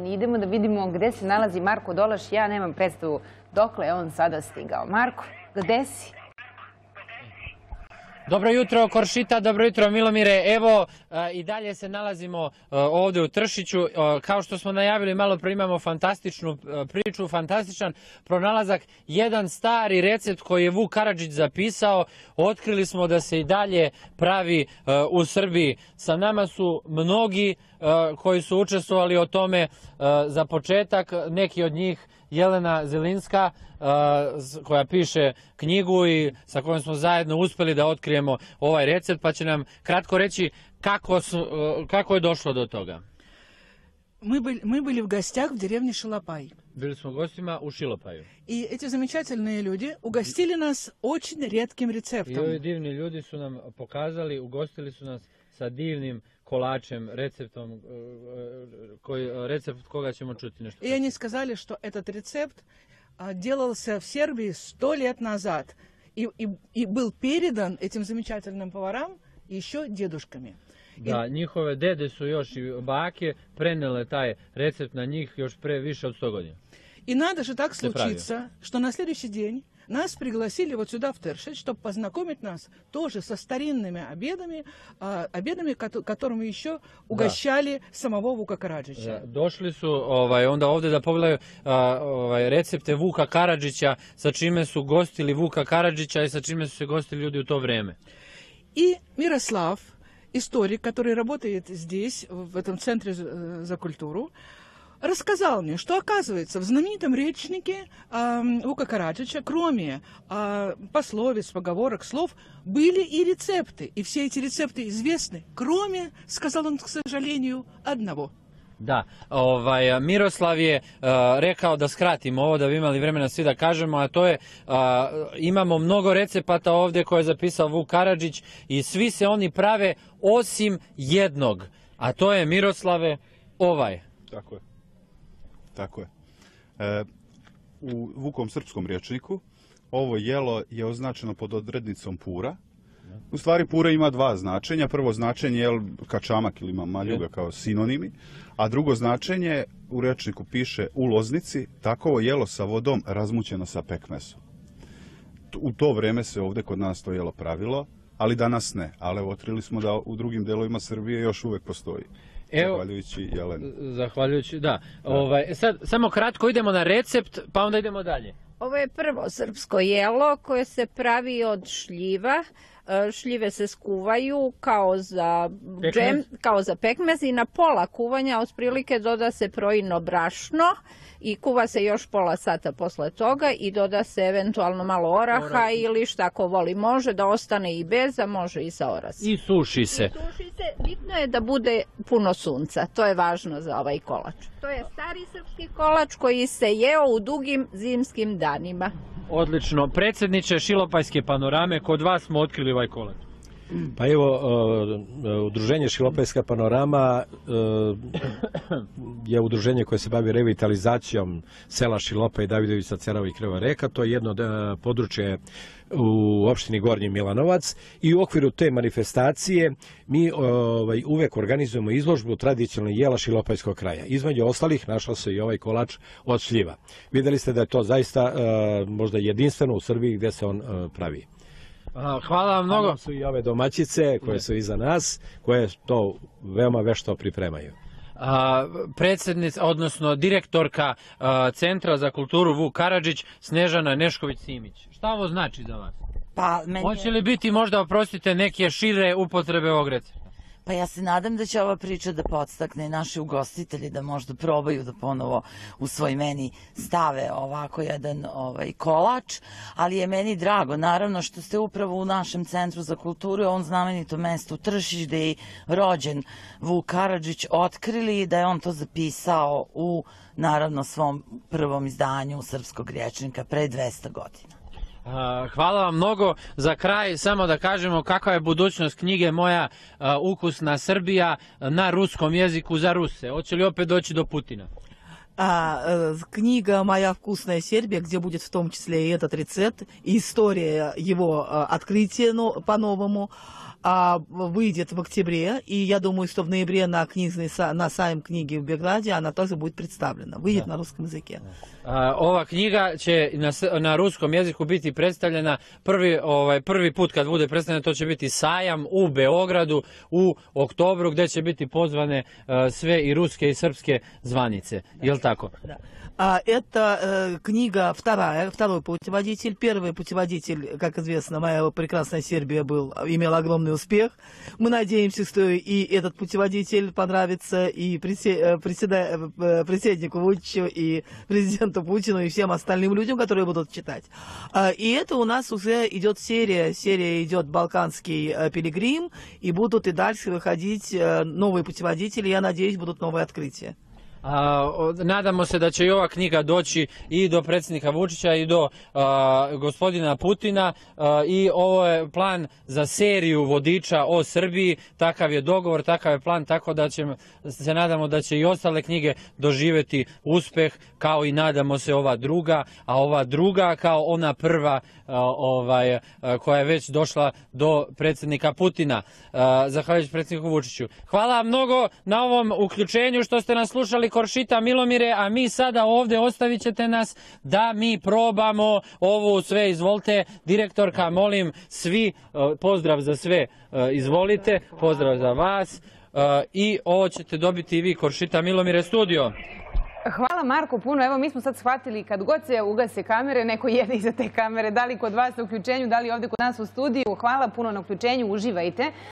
Idemo da vidimo gde se nalazi Marko Dolaš. Ja nemam predstavu dokle je on sada stigao. Marko, gde si? Dobro jutro Koršita, dobro jutro Milomire. Evo e, i dalje se nalazimo e, ovde u Tršiću. E, kao što smo najavili malo pre imamo fantastičnu priču, fantastičan pronalazak. Jedan stari recept koji je Vuk Karadžić zapisao. Otkrili smo da se i dalje pravi u Srbiji. Sa nama su mnogi koji su učestvovali o tome za početak. Neki od njih Jelena Zelinska koja piše knjigu i sa kojom smo zajedno uspeli da otkrijemo ovaj recept, pa će nam kratko reći kako, su, kako je došlo do toga. Мы были, мы были в гостях в деревне Шалопай. Bili smo gostima u Šilopaju. И эти замечательные люди угостили нас очень редким I рецептом. ovi divni ljudi su nam pokazali, ugostili su nas sa divnim kolačem, receptom, koji, recept koga ćemo čuti nešto. И они сказали, что этот рецепт а, делался в Сербии сто лет назад и, и, и был передан этим замечательным поварам еще дедушками. Da, njihove dede su još i bake prenele taj recept na njih još pre više od 100 godina. И надо же так случиться, что на следующий день нас пригласили вот сюда, в Тершет, чтобы познакомить нас тоже со старинными обедами, а, обедами, кото- которыми еще угощали самого Вука Караджича. Da, Došli su ovaj, onda ovde da pogledaju a, ovaj, recepte Vuka Karadžića, sa čime su gostili Vuka Karadžića i sa čime su se gostili ljudi u to vreme. И Мирослав, историк, который работает здесь, в этом центре э, за культуру, рассказал мне, что оказывается в знаменитом речнике а, Лука Караджича, кроме а, пословиц, поговорок, слов, были и рецепты. И все эти рецепты известны, кроме, сказал он, к сожалению, одного. Da, ovaj, Miroslav je uh, rekao da skratimo ovo da bi imali vremena svi da kažemo, a to je uh, imamo mnogo recepata ovde koje je zapisao Vuk Karadžić i svi se oni prave osim jednog, a to je Miroslave ovaj. Tako je. Tako je. E, u Vukom srpskom rječniku ovo jelo je označeno pod odrednicom pura. U stvari pura ima dva značenja. Prvo značenje je kačamak ili maljuga kao sinonimi, a drugo značenje u rječniku piše u loznici takovo jelo sa vodom razmućeno sa pekmesom. U to vreme se ovde kod nas to jelo pravilo, ali danas ne. Ali otkrili smo da u drugim delovima Srbije još uvek postoji. Evo- Zahvaljujući Jeleni. Zahvaljujući, da. Ovaj, sad, samo kratko idemo na recept, pa onda idemo dalje. Ovo je prvo srpsko jelo koje se pravi od šljiva. E, Šljive se skuvaju kao za Pekmez? džem, kao za pekmez i na pola kuvanja otprilike doda se projino brašno i kuva se još pola sata posle toga i doda se eventualno malo oraha Orah. ili šta ko voli može da ostane i bez, a može i sa orasom. I suši se. Suši se, bitno je da bude puno sunca, to je važno za ovaj kolač. To je stari srpski kolač koji se jeo u dugim zimskim danima. Odlično. Predsjedniče Šilopajske panorame, kod vas smo otkrili ovaj kolač. Pa evo, udruženje Šilopajska panorama uh, je udruženje koje se bavi revitalizacijom sela Šilopa i Davidovica, Cerava i Kreva reka. To je jedno uh, područje u opštini Gornji Milanovac i u okviru te manifestacije mi ovaj, uvek organizujemo izložbu tradicionalnih jela Šilopajskog kraja. Između ostalih našao se i ovaj kolač od šljiva. Videli ste da je to zaista uh, možda jedinstveno u Srbiji gde se on pravi. Hvala vam mnogo. Mnogo su i ove domaćice koje su iza nas, koje to veoma vešto pripremaju. A, predsjednica, odnosno direktorka a, Centra za kulturu Vuk Karadžić, Snežana Nešković-Simić. Šta ovo znači za vas? Pa, meni Hoće li biti možda, oprostite, neke šire upotrebe ovog recepta? Pa ja se nadam da će ova priča da podstakne naše ugostitelje da možda probaju da ponovo u svoj meni stave ovako jedan ovaj kolač, ali je meni drago naravno što ste upravo u našem centru za kulturu, u ovom znamenitom mestu Tršić gde je rođen Vuk Karadžić otkrili da je on to zapisao u naravno svom prvom izdanju srpskog rječnika pre 200 godina. Hvala vam mnogo. Za kraj samo da kažemo kakva je budućnost knjige moja Ukusna Srbija na ruskom jeziku za Ruse. Hoće li opet doći do Putina? А, э, книга «Моя вкусная Сербия», где будет в том числе и этот рецепт, и история его э, открытия но- по-новому, а, выйдет в октябре, и я думаю, что в ноябре на, книжный, са- на сайм книги в Белграде она тоже будет представлена. Выйдет на русском языке. Ova knjiga će na, s- na ruskom jeziku biti predstavljena prvi, ovaj, prvi put kad bude predstavljena, to će biti sajam u Beogradu u oktobru gdje će biti pozvane e, sve i ruske i srpske zvanice. Jel tako? Да. А, это э, книга вторая, второй путеводитель. Первый путеводитель, как известно, моя прекрасная Сербия был, имел огромный успех. Мы надеемся, что и этот путеводитель понравится и пресе- э, э, председнику Вучичу, и президенту Путину, и всем остальным людям, которые будут читать. А, И это у нас уже идет серия. Серия идет «Балканский э, пилигрим», и будут и дальше выходить э, новые путеводители. Я надеюсь, будут новые открытия. A, nadamo se da će i ova knjiga doći i do predsjednika Vučića i do a, gospodina Putina. A, i ovo je plan za seriju vodiča o Srbiji, takav je dogovor, takav je plan, tako da će, se nadamo da će i ostale knjige doživjeti uspeh, kao i nadamo se ova druga, a ova druga kao ona prva ovaj, koja je već došla do predsjednika Putina, zahvaljujući predsjedniku Vučiću. Hvala mnogo na ovom uključenju što ste nas slušali Koršita Milomire, a mi sada ovdje ostavit ćete nas da mi probamo ovu sve, izvolite, direktorka, molim svi, e, pozdrav za sve, e, izvolite, pozdrav za vas e, i ovo ćete dobiti i vi Koršita Milomire studio. Hvala Marko puno. Evo mi smo sad shvatili kad god se ugase kamere, neko jede iza te kamere. Da li kod vas na uključenju, da li ovdje kod nas u studiju. Hvala puno na uključenju, uživajte.